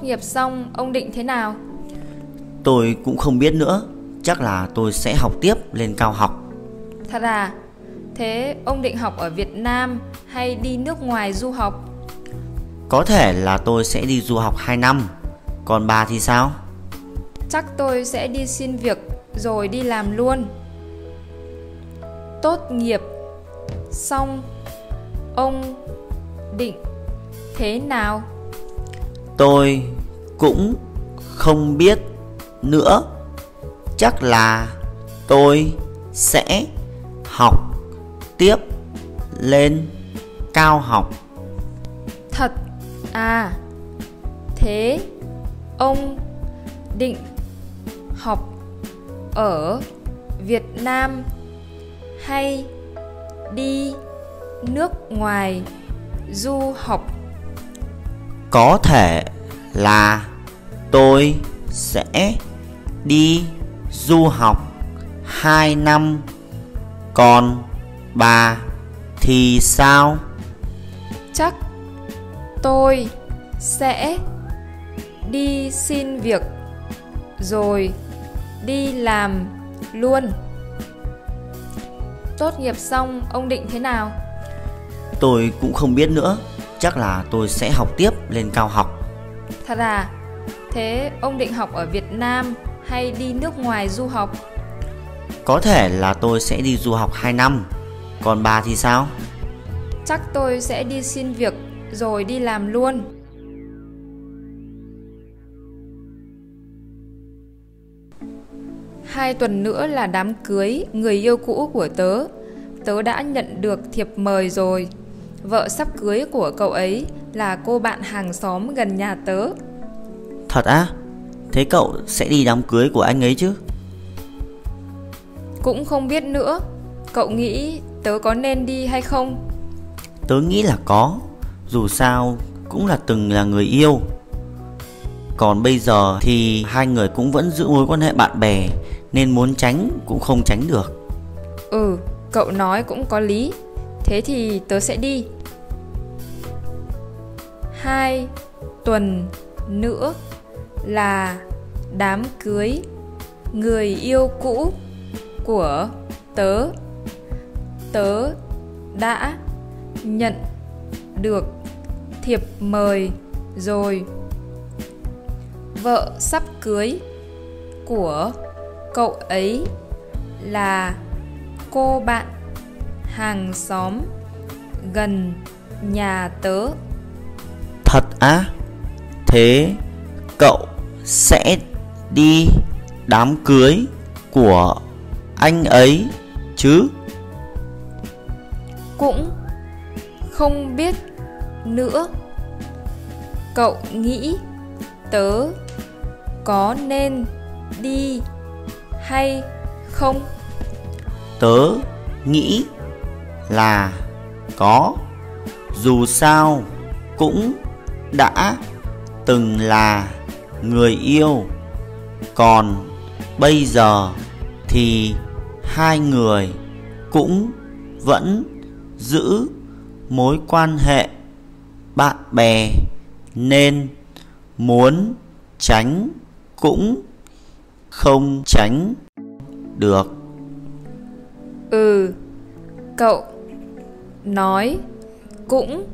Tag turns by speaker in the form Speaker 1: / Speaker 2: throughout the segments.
Speaker 1: Tốt nghiệp xong ông định thế nào?
Speaker 2: Tôi cũng không biết nữa Chắc là tôi sẽ học tiếp lên cao học
Speaker 1: Thật à? Thế ông định học ở Việt Nam hay đi nước ngoài du học?
Speaker 2: Có thể là tôi sẽ đi du học 2 năm Còn bà thì sao?
Speaker 1: Chắc tôi sẽ đi xin việc rồi đi làm luôn. Tốt nghiệp xong ông định thế nào?
Speaker 2: Tôi cũng không biết nữa Chắc là tôi sẽ học tiếp lên cao học
Speaker 1: Thật à? Thế ông định học ở Việt Nam hay đi nước ngoài du học?
Speaker 2: Có thể là tôi sẽ đi du học 2 năm Còn bà thì sao?
Speaker 1: Chắc tôi sẽ đi xin việc rồi đi làm luôn. Tốt nghiệp xong ông định thế nào?
Speaker 2: Tôi cũng không biết nữa Chắc là tôi sẽ học tiếp lên cao học
Speaker 1: Thật à? Thế ông định học ở Việt Nam hay đi nước ngoài du học?
Speaker 2: Có thể là tôi sẽ đi du học 2 năm Còn bà thì sao?
Speaker 1: Chắc tôi sẽ đi xin việc rồi đi làm luôn. Hai tuần nữa là đám cưới người yêu cũ của tớ. Tớ đã nhận được thiệp mời rồi. Vợ sắp cưới của cậu ấy là cô bạn hàng xóm gần nhà tớ.
Speaker 2: Thật á? Thế cậu sẽ đi đám cưới của anh ấy chứ?
Speaker 1: Cũng không biết nữa. Cậu nghĩ tớ có nên đi hay không?
Speaker 2: Tớ nghĩ là có Dù sao cũng là từng là người yêu Còn bây giờ thì hai người cũng vẫn giữ mối quan hệ bạn bè Nên muốn tránh cũng không tránh được
Speaker 1: Ừ, cậu nói cũng có lý. Thế thì tớ sẽ đi. Hai tuần nữa là đám cưới người yêu cũ của tớ. Tớ đã nhận được thiệp mời rồi. Vợ sắp cưới của cậu ấy là cô bạn hàng xóm gần nhà tớ.
Speaker 2: Thật á? Thế cậu sẽ đi đám cưới của anh ấy chứ?
Speaker 1: Cũng không biết nữa. Cậu nghĩ tớ có nên đi hay không?
Speaker 2: Tớ nghĩ là có Dù sao cũng đã từng là người yêu Còn bây giờ thì hai người cũng vẫn giữ mối quan hệ bạn bè nên muốn tránh cũng không tránh được
Speaker 1: Ừ, cậu nói cũng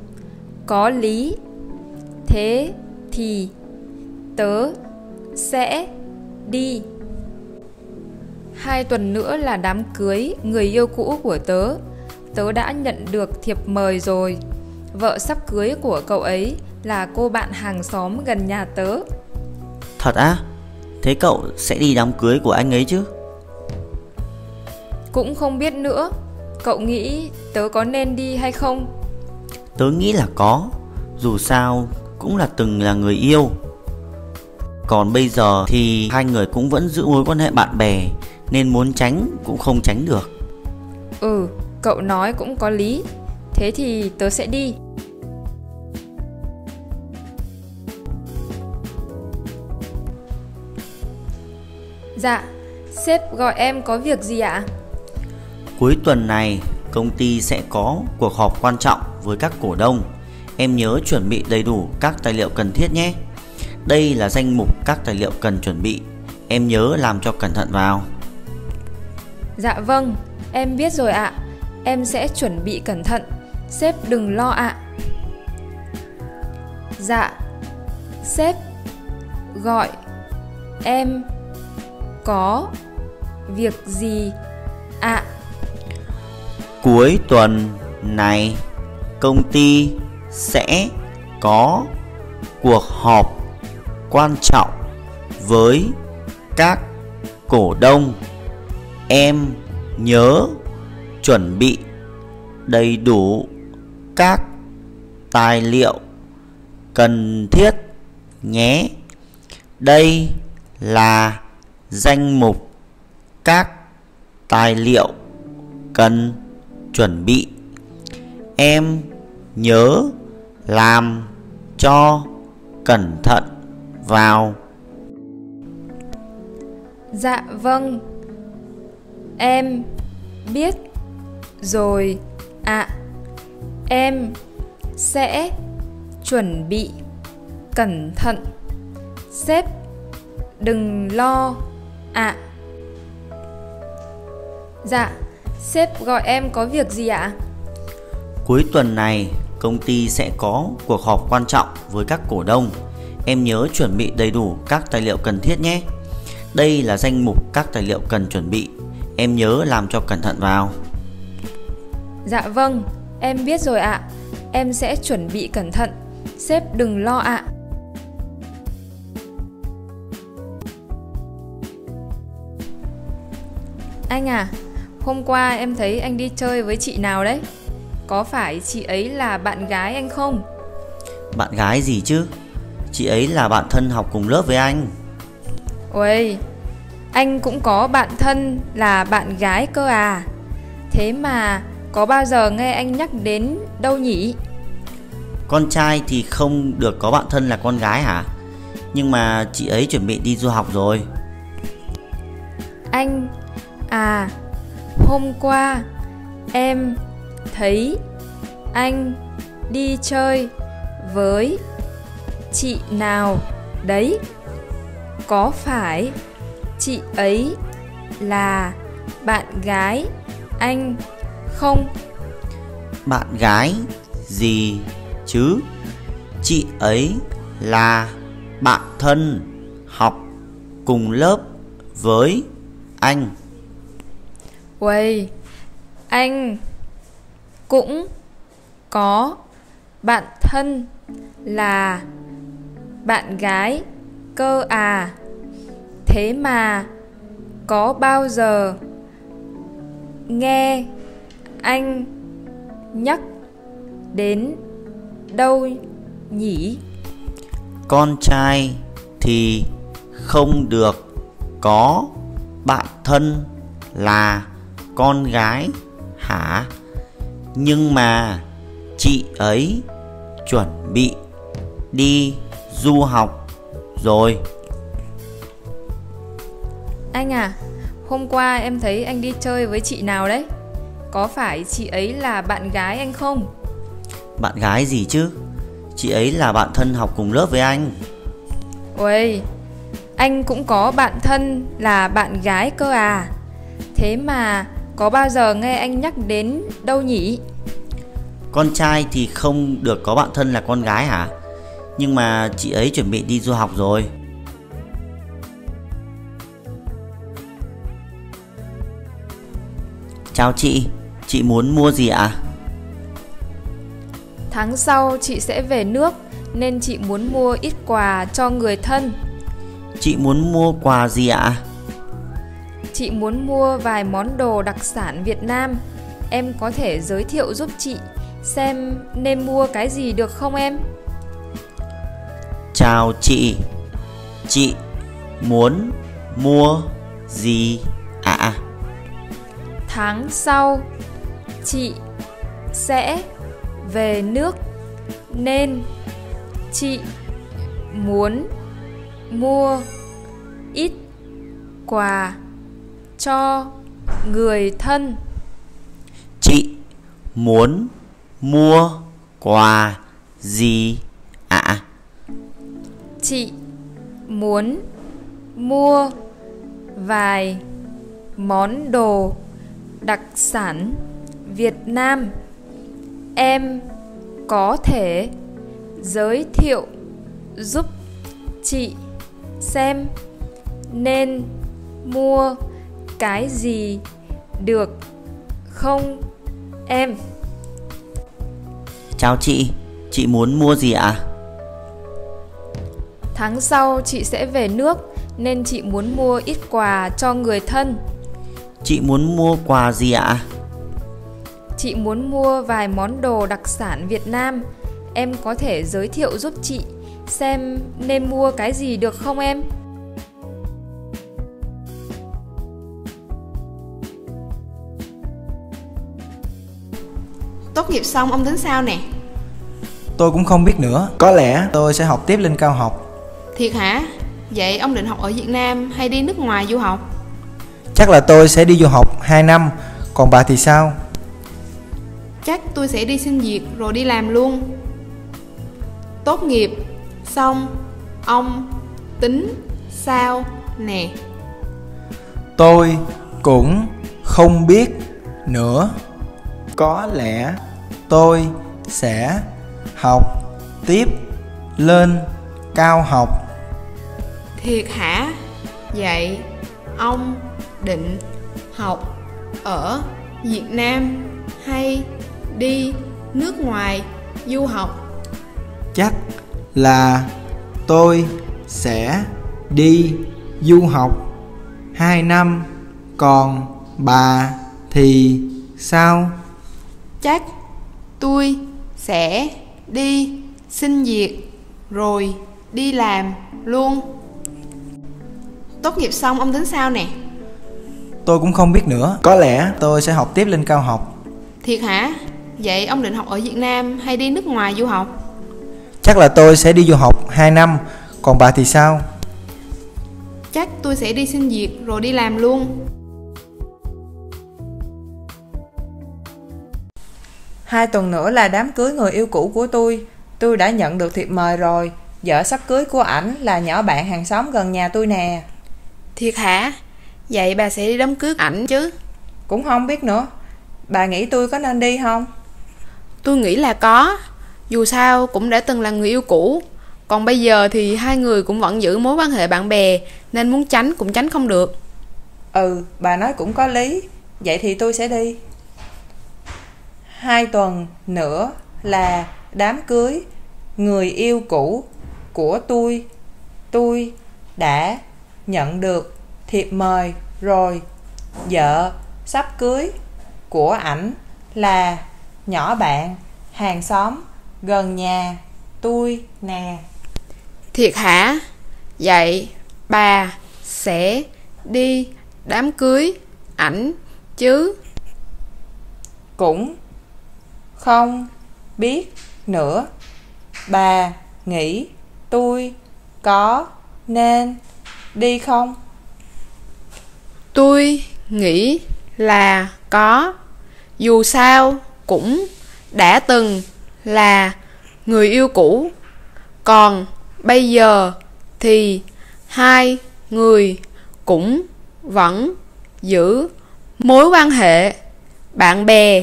Speaker 1: có lý. Thế thì tớ sẽ đi. Hai tuần nữa là đám cưới người yêu cũ của tớ. Tớ đã nhận được thiệp mời rồi. Vợ sắp cưới của cậu ấy là cô bạn hàng xóm gần nhà tớ.
Speaker 2: Thật á? Thế cậu sẽ đi đám cưới của anh ấy chứ?
Speaker 1: Cũng không biết nữa. Cậu nghĩ tớ có nên đi hay không?
Speaker 2: Tớ nghĩ là có Dù sao cũng là từng là người yêu Còn bây giờ thì hai người cũng vẫn giữ mối quan hệ bạn bè Nên muốn tránh cũng không tránh được
Speaker 1: Ừ, cậu nói cũng có lý. Thế thì tớ sẽ đi. Dạ, sếp gọi em có việc gì ạ?
Speaker 2: Cuối tuần này công ty sẽ có cuộc họp quan trọng với các cổ đông Em nhớ chuẩn bị đầy đủ các tài liệu cần thiết nhé Đây là danh mục các tài liệu cần chuẩn bị Em nhớ làm cho cẩn thận vào
Speaker 1: Dạ vâng, em biết rồi ạ. Em sẽ chuẩn bị cẩn thận. Sếp đừng lo ạ. Dạ, sếp gọi em có việc gì ạ?
Speaker 2: Cuối tuần này công ty sẽ có cuộc họp quan trọng với các cổ đông. Em nhớ chuẩn bị đầy đủ các tài liệu cần thiết nhé. Đây là danh mục các tài liệu cần chuẩn bị. Em nhớ làm cho cẩn thận vào
Speaker 1: Dạ vâng. Em biết rồi ạ. Em sẽ chuẩn bị cẩn thận. Sếp đừng lo ạ. Dạ, sếp gọi em có việc gì ạ?
Speaker 2: Cuối tuần này công ty sẽ có cuộc họp quan trọng với các cổ đông Em nhớ chuẩn bị đầy đủ các tài liệu cần thiết nhé Đây là danh mục các tài liệu cần chuẩn bị Em nhớ làm cho cẩn thận vào
Speaker 1: Dạ vâng, em biết rồi ạ. Em sẽ chuẩn bị cẩn thận. Sếp đừng lo ạ. Anh à, hôm qua em thấy anh đi chơi với chị nào đấy? Có phải chị ấy là bạn gái anh không?
Speaker 2: Bạn gái gì chứ Chị ấy là bạn thân học cùng lớp với anh
Speaker 1: Ôi, anh cũng có bạn thân là bạn gái cơ à? Thế mà có bao giờ nghe anh nhắc đến đâu nhỉ?
Speaker 2: Con trai thì không được có bạn thân là con gái hả Nhưng mà chị ấy chuẩn bị đi du học rồi
Speaker 1: Anh à, hôm qua em thấy anh đi chơi với chị nào đấy. Có phải chị ấy là bạn gái anh không?
Speaker 2: Bạn gái gì chứ Chị ấy là bạn thân học cùng lớp với anh
Speaker 1: Uầy, anh cũng có bạn thân là bạn gái, cơ à. Thế mà có bao giờ nghe anh nhắc đến đâu nhỉ?
Speaker 2: Con trai thì không được có bạn thân là con gái hả? Nhưng mà chị ấy chuẩn bị đi du học rồi.
Speaker 1: Anh à, hôm qua em thấy anh đi chơi với chị nào đấy? Có phải chị ấy là bạn gái anh không?
Speaker 2: Bạn gái gì chứ? Chị ấy là bạn thân học cùng lớp với anh.
Speaker 1: Ôi, anh cũng có bạn thân là bạn gái cơ à? Thế mà có bao giờ nghe anh nhắc đến đâu nhỉ?
Speaker 2: Con trai thì không được có bạn thân là con gái hả? Nhưng mà chị ấy chuẩn bị đi du học rồi. Chào chị, chị muốn mua gì ạ? À?
Speaker 1: Tháng sau chị sẽ về nước nên chị muốn mua ít quà cho người thân.
Speaker 2: Chị muốn mua quà gì ạ? À?
Speaker 1: Chị muốn mua vài món đồ đặc sản Việt Nam. Em có thể giới thiệu giúp chị xem nên mua cái gì được không em?
Speaker 2: Chào chị, chị muốn mua gì ạ? À?
Speaker 1: Tháng sau chị sẽ về nước nên chị muốn mua ít quà cho người thân.
Speaker 2: Chị muốn mua quà gì ạ? À?
Speaker 1: Chị muốn mua vài món đồ đặc sản Việt Nam. Em có thể giới thiệu giúp chị xem nên mua cái gì được không em?
Speaker 2: Chào chị, chị muốn mua gì ạ? À?
Speaker 1: Tháng sau chị sẽ về nước nên chị muốn mua ít quà cho người thân.
Speaker 2: Chị muốn mua quà gì ạ? À?
Speaker 1: Chị muốn mua vài món đồ đặc sản Việt Nam. Em có thể giới thiệu giúp chị xem nên mua cái gì được không em?
Speaker 3: Tốt nghiệp xong ông tính sao nè?
Speaker 4: Tôi cũng không biết nữa Có lẽ tôi sẽ học tiếp lên cao học
Speaker 3: Thiệt hả? Vậy ông định học ở Việt Nam hay đi nước ngoài du học?
Speaker 4: Chắc là tôi sẽ đi du học 2 năm Còn bà thì sao?
Speaker 3: Chắc tôi sẽ đi xin việc rồi đi làm luôn Tốt nghiệp Xong Ông Tính Sao Nè
Speaker 4: Tôi cũng không biết nữa Có lẽ tôi sẽ học tiếp lên cao học
Speaker 3: Thiệt hả? Vậy ông định học ở Việt Nam hay đi nước ngoài du học?
Speaker 4: Chắc là tôi sẽ đi du học 2 năm còn bà thì sao?
Speaker 3: Chắc tôi sẽ đi xin việc rồi đi làm luôn. Tốt nghiệp xong ông tính sao nè?
Speaker 4: Tôi cũng không biết nữa. Có lẽ tôi sẽ học tiếp lên cao học.
Speaker 3: Thiệt hả? Vậy ông định học ở Việt Nam hay đi nước ngoài du học?
Speaker 4: Chắc là tôi sẽ đi du học 2 năm. Còn bà thì sao?
Speaker 3: Chắc tôi sẽ đi xin việc rồi đi làm luôn
Speaker 5: Hai tuần nữa là đám cưới người yêu cũ của tôi. Tôi đã nhận được thiệp mời rồi. Vợ sắp cưới của ảnh là nhỏ bạn hàng xóm gần nhà tôi nè.
Speaker 3: Thiệt hả? Vậy bà sẽ đi đám cưới ảnh chứ?
Speaker 5: Cũng không biết nữa. Bà nghĩ tôi có nên đi không?
Speaker 3: Tôi nghĩ là có. Dù sao cũng đã từng là người yêu cũ. Còn bây giờ thì hai người cũng vẫn giữ mối quan hệ bạn bè Nên muốn tránh cũng tránh không được.
Speaker 5: Ừ, bà nói cũng có lý. Vậy thì tôi sẽ đi Hai tuần nữa là đám cưới Người yêu cũ của tôi. Tôi đã nhận được thiệp mời rồi. Vợ sắp cưới của ảnh là nhỏ bạn hàng xóm gần nhà tôi nè.
Speaker 3: Thiệt hả? Vậy bà sẽ đi đám cưới ảnh chứ?
Speaker 5: Cũng không biết nữa. Bà nghĩ tôi có nên đi không?
Speaker 3: Tôi nghĩ là có. Dù sao cũng đã từng là người yêu cũ. Còn bây giờ thì hai người cũng vẫn giữ mối quan hệ bạn bè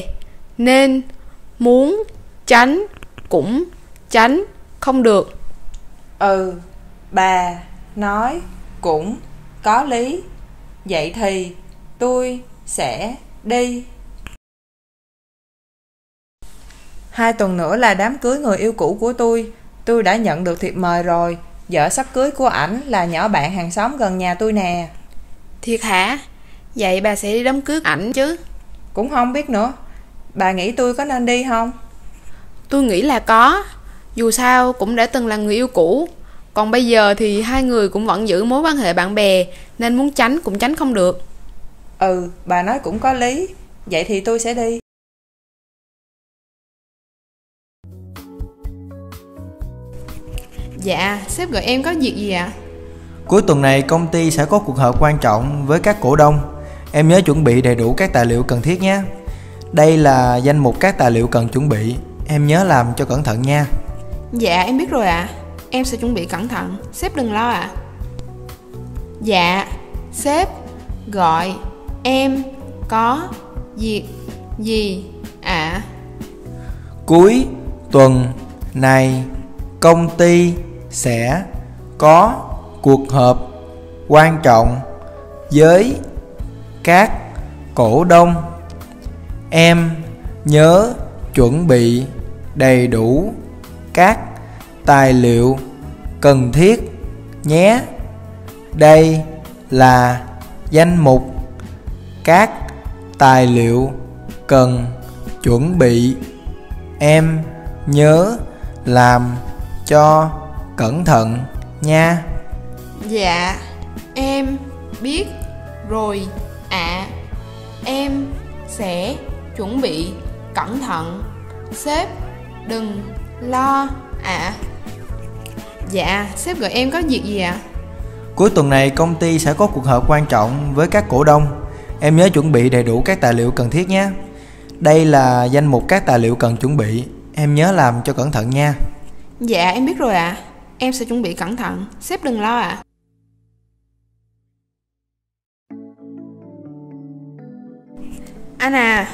Speaker 3: nên muốn tránh cũng tránh không được.
Speaker 5: Ừ bà nói cũng có lý. Vậy thì tôi sẽ đi. Hai tuần nữa là đám cưới người yêu cũ của tôi. Tôi đã nhận được thiệp mời rồi. Vợ sắp cưới của ảnh là nhỏ bạn hàng xóm gần nhà tôi nè.
Speaker 3: Thiệt hả? Vậy bà sẽ đi đám cưới ảnh chứ?
Speaker 5: Cũng không biết nữa bà nghĩ tôi có nên đi không?
Speaker 3: Tôi nghĩ là có. Dù sao cũng đã từng là người yêu cũ. Còn bây giờ thì hai người cũng vẫn giữ mối quan hệ bạn bè nên muốn tránh cũng tránh không được.
Speaker 5: Ừ bà nói cũng có lý. Vậy thì tôi sẽ đi.
Speaker 3: Dạ sếp gọi em có việc gì ạ? À?
Speaker 4: cuối tuần này công ty sẽ có cuộc họp quan trọng với các cổ đông. Em nhớ chuẩn bị đầy đủ các tài liệu cần thiết nhé đây là danh mục các tài liệu cần chuẩn bị em nhớ làm cho cẩn thận nha
Speaker 3: dạ em biết rồi ạ à. em sẽ chuẩn bị cẩn thận sếp đừng lo ạ à. Dạ, sếp gọi em có việc gì ạ?
Speaker 4: Cuối tuần này công ty sẽ có cuộc họp quan trọng với các cổ đông. Em nhớ chuẩn bị đầy đủ các tài liệu cần thiết nhé. Đây là danh mục các tài liệu cần chuẩn bị. Em nhớ làm cho cẩn thận nha.
Speaker 3: Dạ, em biết rồi ạ. Em sẽ chuẩn bị cẩn thận. Sếp đừng lo ạ. Dạ, sếp gọi em có việc gì ạ?
Speaker 4: Cuối tuần này công ty sẽ có cuộc họp quan trọng với các cổ đông. Em nhớ chuẩn bị đầy đủ các tài liệu cần thiết nhé. Đây là danh mục các tài liệu cần chuẩn bị. Em nhớ làm cho cẩn thận nha.
Speaker 3: Dạ, em biết rồi ạ. Em sẽ chuẩn bị cẩn thận. Sếp đừng lo ạ. Anh à,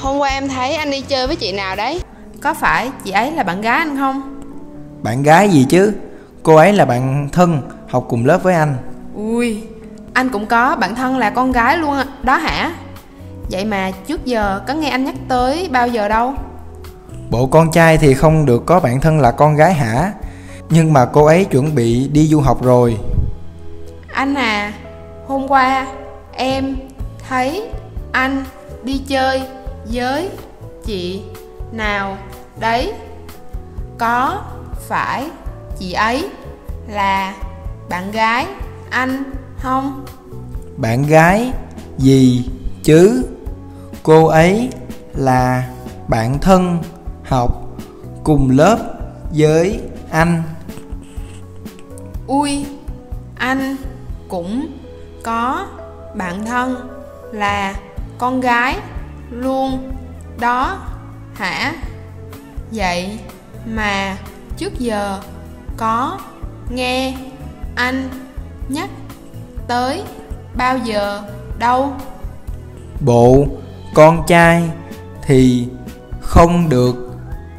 Speaker 3: hôm qua em thấy anh đi chơi với chị nào đấy? Có phải chị ấy là bạn gái anh không?
Speaker 4: Bạn gái gì chứ? Cô ấy là bạn thân, học cùng lớp với anh.
Speaker 3: Ui, anh cũng có bạn thân là con gái luôn ạ, đó hả? Vậy mà trước giờ có nghe anh nhắc tới bao giờ đâu?
Speaker 4: Bộ con trai thì không được có bạn thân là con gái hả? Nhưng mà cô ấy chuẩn bị đi du học rồi.
Speaker 3: Anh à, hôm qua em thấy anh đi chơi với chị nào đấy có phải chị ấy là bạn gái anh không
Speaker 4: Bạn gái gì chứ? Cô ấy là bạn thân học cùng lớp với anh.
Speaker 3: ui anh cũng có bạn thân là con gái luôn. Đó, hả? Vậy mà trước giờ có nghe anh nhắc tới bao giờ đâu?
Speaker 4: Bộ con trai thì không được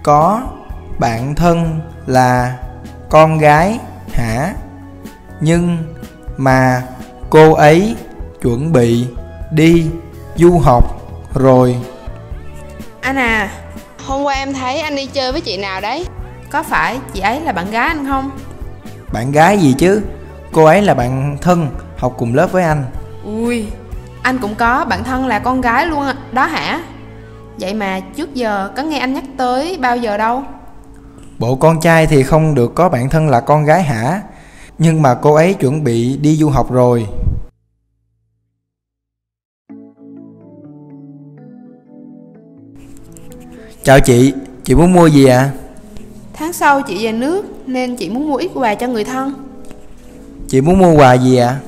Speaker 4: có bạn thân là con gái, hả? Nhưng mà cô ấy chuẩn bị đi du học rồi.
Speaker 3: anh à hôm qua em thấy anh đi chơi với chị nào đấy có phải chị ấy là bạn gái anh không
Speaker 4: Bạn gái gì chứ? Cô ấy là bạn thân, học cùng lớp với anh.
Speaker 3: ui anh cũng có bạn thân là con gái luôn ạ, đó hả vậy mà trước giờ có nghe anh nhắc tới bao giờ đâu
Speaker 4: Bộ con trai thì không được có bạn thân là con gái hả? Nhưng mà cô ấy chuẩn bị đi du học rồi. Chào chị, chị muốn mua gì ạ? À?
Speaker 3: tháng sau chị về nước nên chị muốn mua ít quà cho người thân
Speaker 4: Chị muốn mua quà gì ạ? À?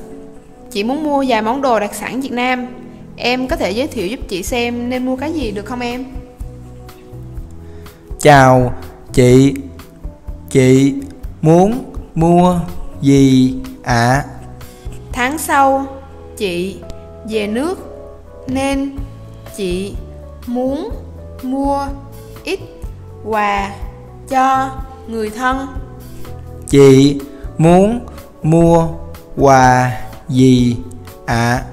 Speaker 3: chị muốn mua vài món đồ đặc sản việt nam em có thể giới thiệu giúp chị xem nên mua cái gì được không em
Speaker 4: Chào chị, chị muốn mua gì ạ? À?
Speaker 3: tháng sau chị về nước nên chị muốn mua ít quà cho người thân
Speaker 4: Chị muốn mua quà gì ạ? À?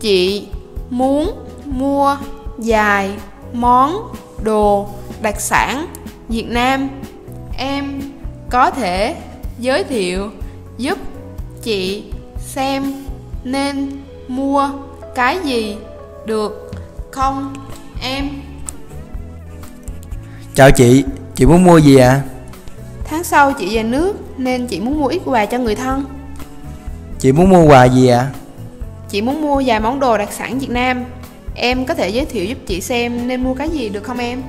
Speaker 3: chị muốn mua vài món đồ đặc sản việt nam em có thể giới thiệu giúp chị xem nên mua cái gì được không em
Speaker 4: Chào chị, chị muốn mua gì ạ? À?
Speaker 3: tháng sau chị về nước nên chị muốn mua ít quà cho người thân
Speaker 4: Chị muốn mua quà gì ạ? À?
Speaker 3: chị muốn mua vài món đồ đặc sản việt nam em có thể giới thiệu giúp chị xem nên mua cái gì được không em